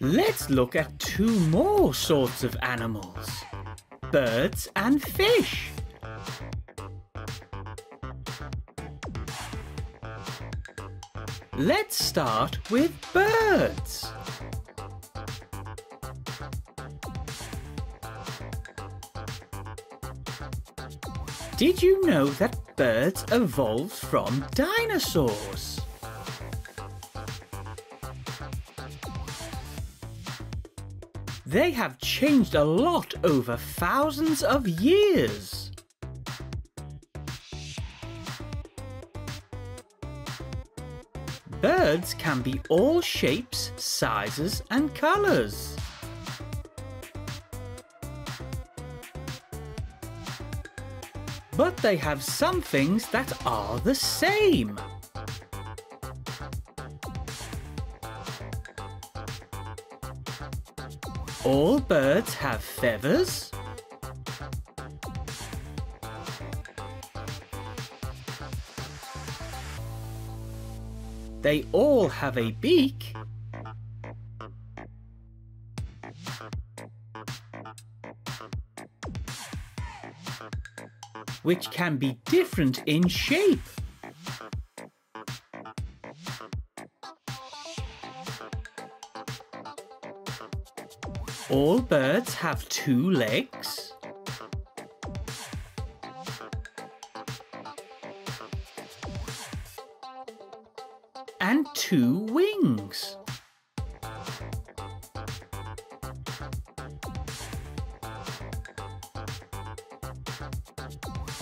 Let's look at two more sorts of animals. Birds and fish. Let's start with birds. Did you know that birds evolved from dinosaurs? They have changed a lot over thousands of years. Birds can be all shapes, sizes and colours. But they have some things that are the same. All birds have feathers. They all have a beak. Which can be different in shape. All birds have two legs. And two wings.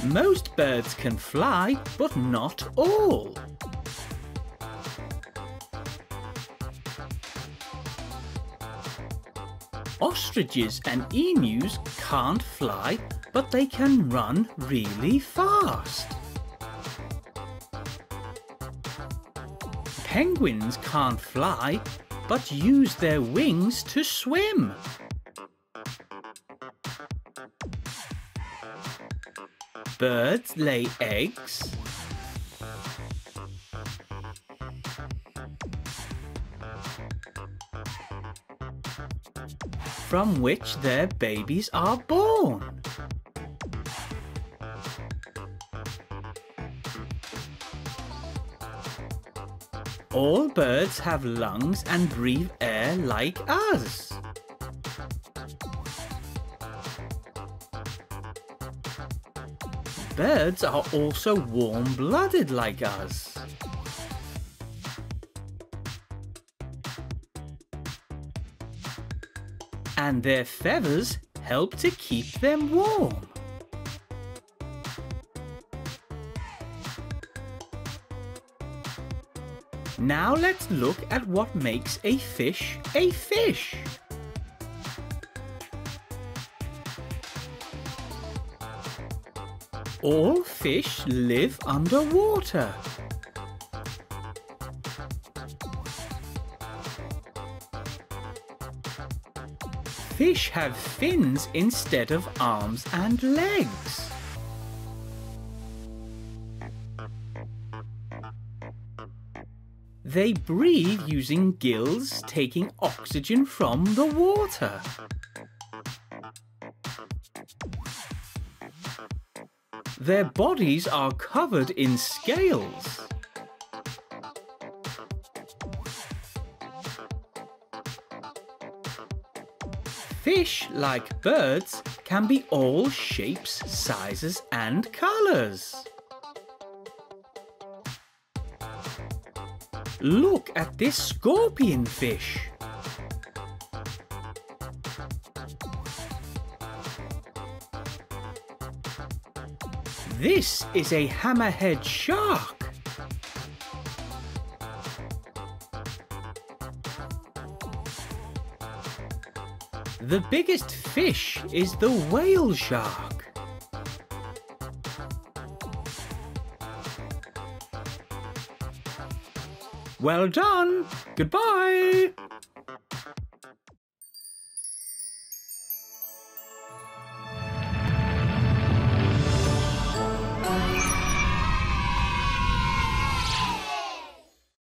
Most birds can fly, but not all. Ostriches and emus can't fly, but they can run really fast. Penguins can't fly, but use their wings to swim. Birds lay eggs. From which their babies are born. All birds have lungs and breathe air like us. Birds are also warm-blooded like us. And their feathers help to keep them warm. Now let's look at what makes a fish a fish. All fish live underwater. Fish have fins instead of arms and legs. They breathe using gills taking oxygen from the water. Their bodies are covered in scales. Fish, like birds, can be all shapes, sizes and colours. Look at this scorpion fish. This is a hammerhead shark. The biggest fish is the whale shark. Well done. Goodbye.